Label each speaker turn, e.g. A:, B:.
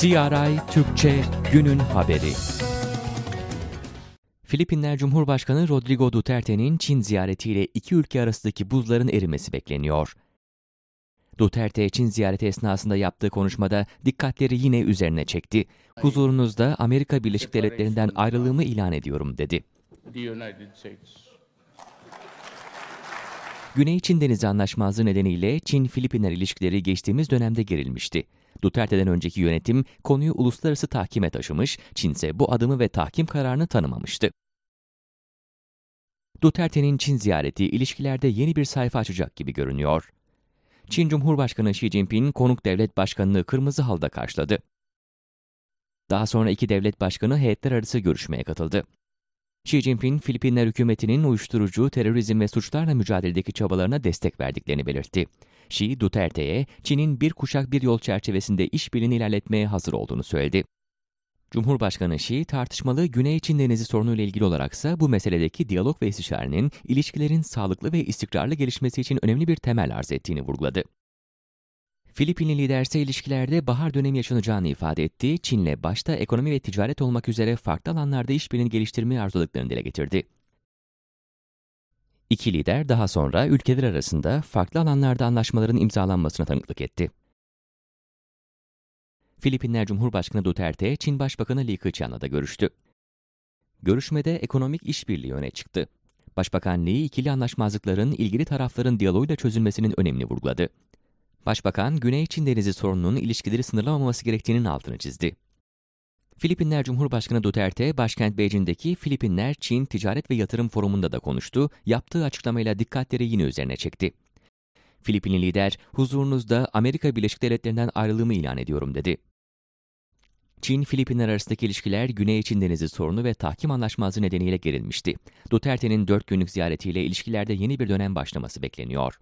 A: CRI Türkçe Günün Haberi Filipinler Cumhurbaşkanı Rodrigo Duterte'nin Çin ziyaretiyle iki ülke arasındaki buzların erimesi bekleniyor. Duterte, Çin ziyareti esnasında yaptığı konuşmada dikkatleri yine üzerine çekti. Huzurunuzda Amerika Birleşik Devletleri'nden ayrılığımı ilan ediyorum dedi. Güney Çin Denizi Anlaşmazlığı nedeniyle Çin-Filipinler ilişkileri geçtiğimiz dönemde gerilmişti. Duterte'den önceki yönetim konuyu uluslararası tahkime taşımış, Çin ise bu adımı ve tahkim kararını tanımamıştı. Duterte'nin Çin ziyareti ilişkilerde yeni bir sayfa açacak gibi görünüyor. Çin Cumhurbaşkanı Xi Jinping konuk devlet başkanını kırmızı halda karşıladı. Daha sonra iki devlet başkanı heyetler arası görüşmeye katıldı. Xi Jinping, Filipinler hükümetinin uyuşturucu, terörizm ve suçlarla mücadeledeki çabalarına destek verdiklerini belirtti. Xi, Duterte'ye Çin'in bir kuşak bir yol çerçevesinde işbirliğini ilerletmeye hazır olduğunu söyledi. Cumhurbaşkanı Xi, tartışmalı Güney Çin Denizi sorunuyla ilgili olaraksa bu meseledeki diyalog ve istişarenin ilişkilerin sağlıklı ve istikrarlı gelişmesi için önemli bir temel arz ettiğini vurguladı. Filipinli lider ise ilişkilerde bahar dönemi yaşanacağını ifade etti. Çin'le başta ekonomi ve ticaret olmak üzere farklı alanlarda işbirliğini geliştirmeyi arzuladıklarını dile getirdi. İki lider daha sonra ülkeler arasında farklı alanlarda anlaşmaların imzalanmasına tanıklık etti. Filipinler Cumhurbaşkanı Duterte, Çin Başbakanı Li Keqiang'la da görüştü. Görüşmede ekonomik işbirliği öne çıktı. Başbakan Li, ikili anlaşmazlıkların ilgili tarafların diyaloğuyla çözülmesinin önemini vurguladı. Başbakan, Güney Çin Denizi sorununun ilişkileri sınırlamaması gerektiğinin altını çizdi. Filipinler Cumhurbaşkanı Duterte, başkent Beijing'deki Filipinler Çin Ticaret ve Yatırım Forumu'nda da konuştu, yaptığı açıklamayla dikkatleri yine üzerine çekti. Filipinli lider, huzurunuzda Amerika Birleşik Devletleri'nden ayrılığımı ilan ediyorum dedi. Çin-Filipinler arasındaki ilişkiler Güney Çin Denizi sorunu ve tahkim anlaşmazlığı nedeniyle gerilmişti. Duterte'nin dört günlük ziyaretiyle ilişkilerde yeni bir dönem başlaması bekleniyor.